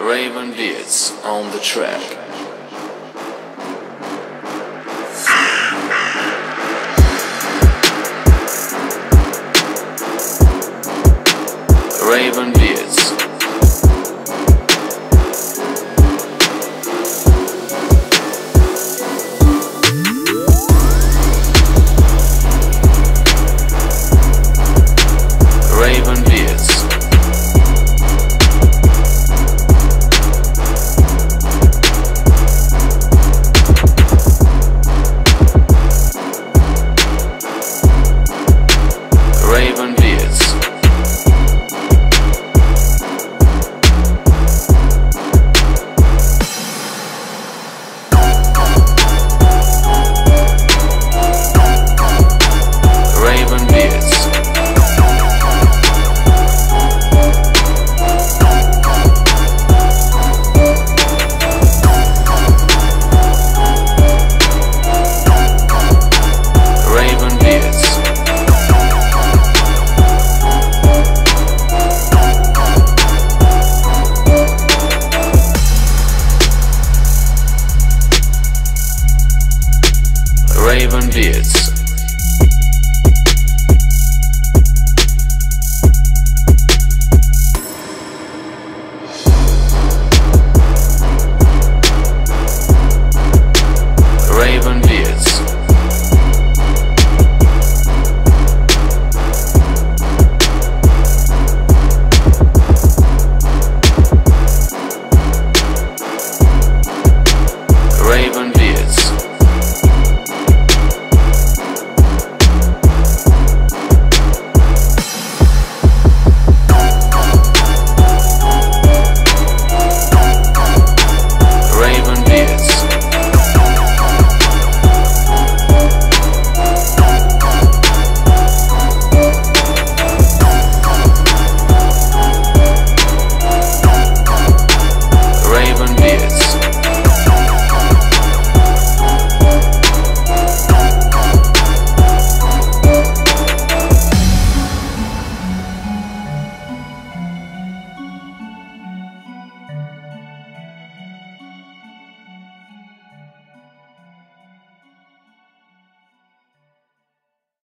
Raven Beards on the track. Raven Beards. raven Raven Beats